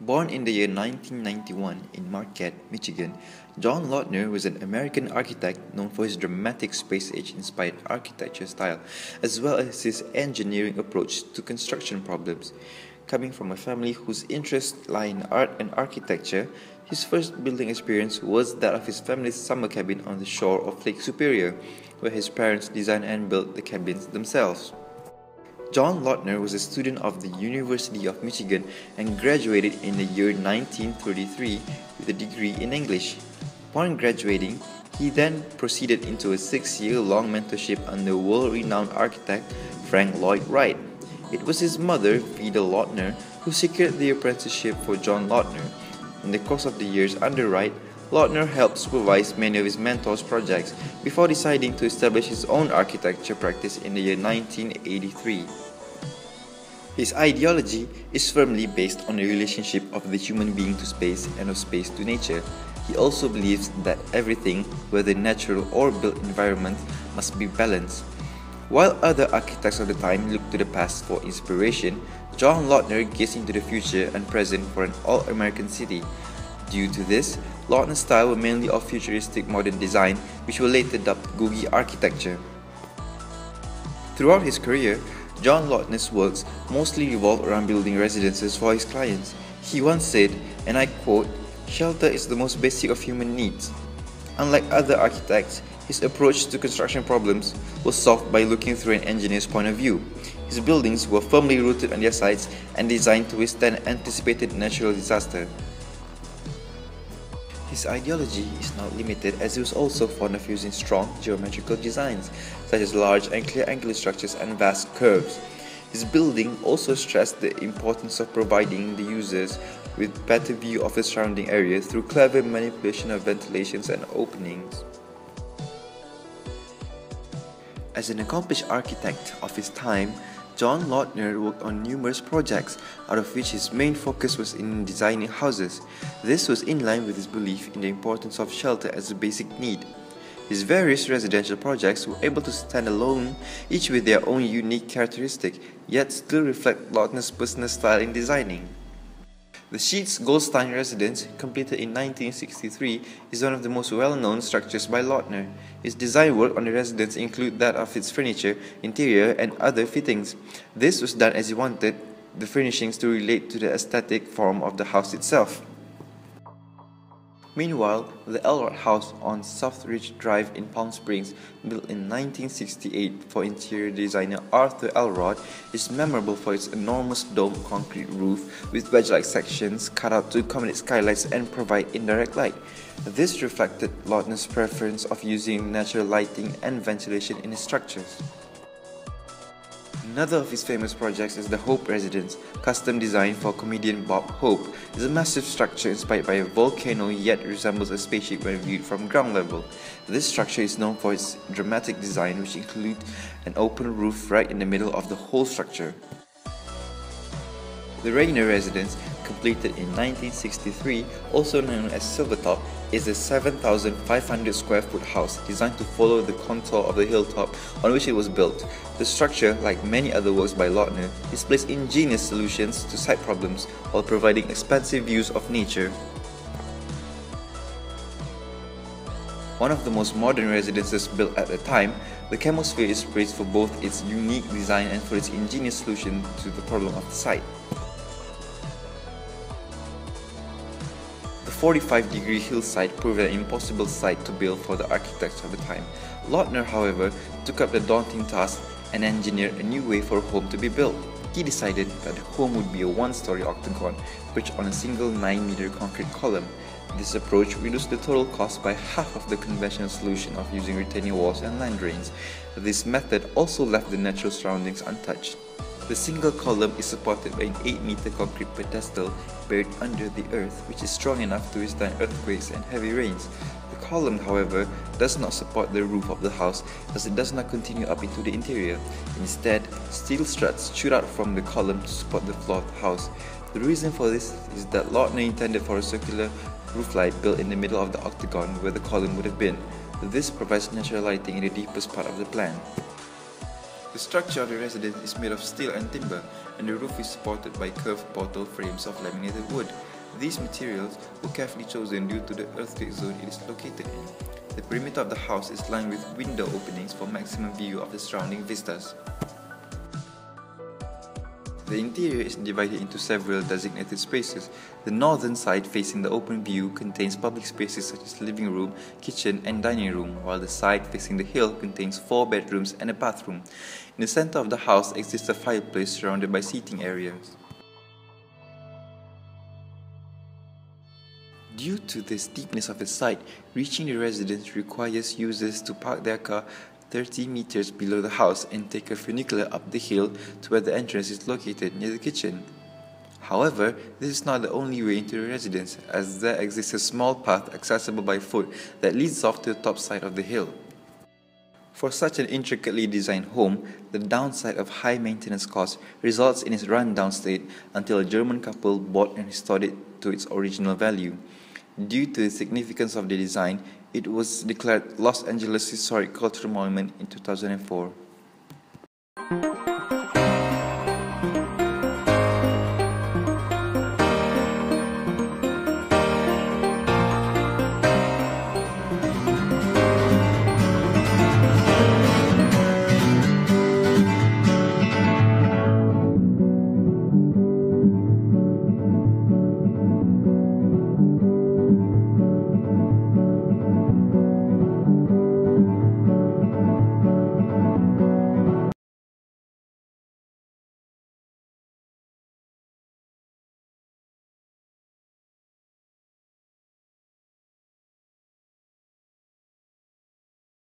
Born in the year 1991 in Marquette, Michigan, John Lautner was an American architect known for his dramatic space age inspired architecture style, as well as his engineering approach to construction problems. Coming from a family whose interests lie in art and architecture, his first building experience was that of his family's summer cabin on the shore of Lake Superior, where his parents designed and built the cabins themselves. John Lautner was a student of the University of Michigan and graduated in the year 1933 with a degree in English. Upon graduating, he then proceeded into a six year long mentorship under world renowned architect Frank Lloyd Wright. It was his mother, Vida Lautner, who secured the apprenticeship for John Lautner. In the course of the years under Wright, Lautner helped supervise many of his mentor's projects before deciding to establish his own architecture practice in the year 1983. His ideology is firmly based on the relationship of the human being to space and of space to nature. He also believes that everything, whether natural or built environment, must be balanced. While other architects of the time looked to the past for inspiration, John Lautner gazed into the future and present for an all-American city. Due to this, Lautner's style were mainly of futuristic modern design, which were later dubbed Googie architecture. Throughout his career, John Lautner's works mostly revolved around building residences for his clients. He once said, and I quote, Shelter is the most basic of human needs. Unlike other architects, his approach to construction problems was solved by looking through an engineer's point of view. His buildings were firmly rooted on their sites and designed to withstand anticipated natural disaster. His ideology is not limited as he was also fond of using strong geometrical designs, such as large and clear angular structures and vast curves. His building also stressed the importance of providing the users with better view of the surrounding area through clever manipulation of ventilations and openings. As an accomplished architect of his time, John Lautner worked on numerous projects, out of which his main focus was in designing houses. This was in line with his belief in the importance of shelter as a basic need. His various residential projects were able to stand alone, each with their own unique characteristic, yet still reflect Lautner's personal style in designing. The Sheats Goldstein residence, completed in 1963, is one of the most well-known structures by Lautner. His design work on the residence include that of its furniture, interior, and other fittings. This was done as he wanted the furnishings to relate to the aesthetic form of the house itself. Meanwhile, the Elrod House on Southridge Drive in Palm Springs, built in 1968 for interior designer Arthur Elrod, is memorable for its enormous domed concrete roof with wedge-like sections cut out to accommodate skylights and provide indirect light. This reflected Lautner's preference of using natural lighting and ventilation in his structures. Another of his famous projects is the Hope Residence, custom designed for comedian Bob Hope. It's a massive structure inspired by a volcano yet resembles a spaceship when viewed from ground level. This structure is known for its dramatic design which includes an open roof right in the middle of the whole structure. The Reiner residence, completed in 1963, also known as Silvertop, is a 7,500 square foot house designed to follow the contour of the hilltop on which it was built. The structure, like many other works by Lautner, displays ingenious solutions to site problems while providing expansive views of nature. One of the most modern residences built at the time, the Chemosphere is praised for both its unique design and for its ingenious solution to the problem of the site. 45 degree hillside proved an impossible site to build for the architects of the time. Lautner, however, took up the daunting task and engineered a new way for a home to be built. He decided that the home would be a one-story octagon perched on a single 9-meter concrete column. This approach reduced the total cost by half of the conventional solution of using retaining walls and land drains. This method also left the natural surroundings untouched. The single column is supported by an 8-meter concrete pedestal buried under the earth, which is strong enough to withstand earthquakes and heavy rains. The column, however, does not support the roof of the house as it does not continue up into the interior. Instead, steel struts shoot out from the column to support the floor of the house. The reason for this is that Lautner intended for a circular roof light built in the middle of the octagon where the column would have been. This provides natural lighting in the deepest part of the plan. The structure of the residence is made of steel and timber, and the roof is supported by curved portal frames of laminated wood. These materials were carefully chosen due to the earthquake zone it is located in. The perimeter of the house is lined with window openings for maximum view of the surrounding vistas. The interior is divided into several designated spaces. The northern side facing the open view contains public spaces such as living room, kitchen and dining room, while the side facing the hill contains four bedrooms and a bathroom. In the center of the house exists a fireplace surrounded by seating areas. Due to the steepness of the site, reaching the residence requires users to park their car 30 meters below the house and take a funicular up the hill to where the entrance is located near the kitchen. However, this is not the only way into the residence, as there exists a small path accessible by foot that leads off to the top side of the hill. For such an intricately designed home, the downside of high maintenance costs results in its rundown state until a German couple bought and restored it to its original value. Due to the significance of the design, it was declared Los Angeles Historic Cultural Monument in 2004.